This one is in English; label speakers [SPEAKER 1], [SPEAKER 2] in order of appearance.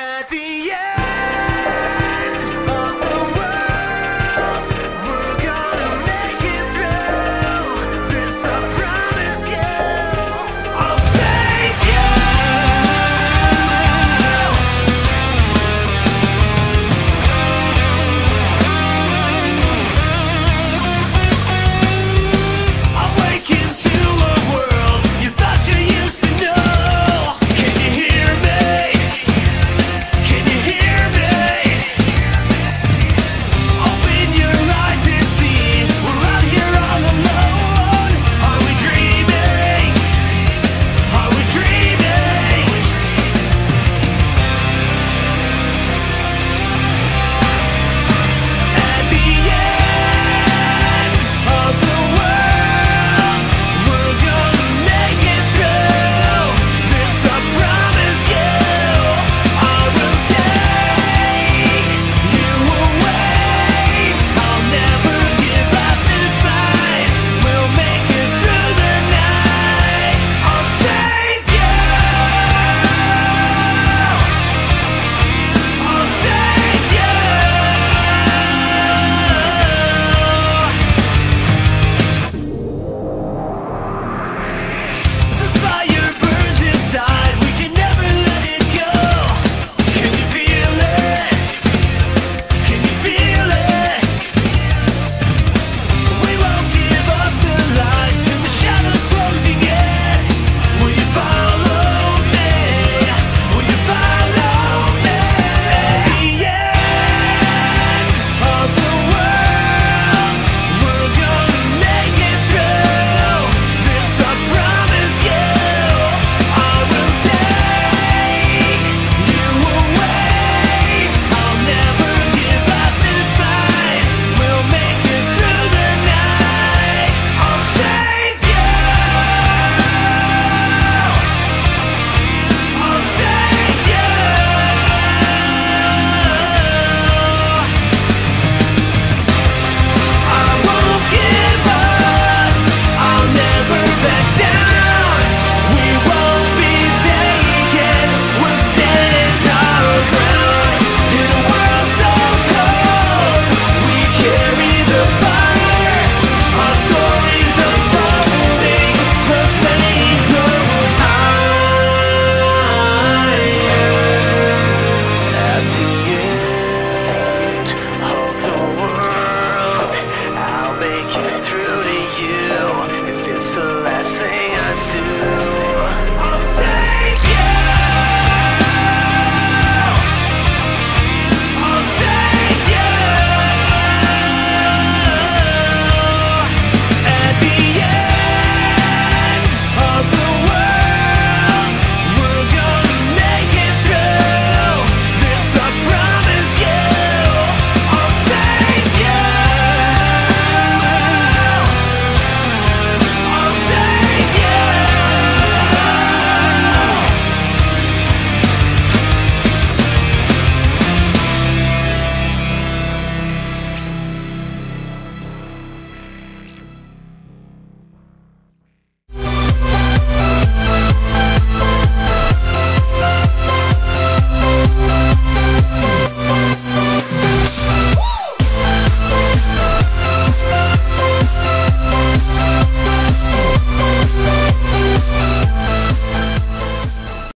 [SPEAKER 1] at the end.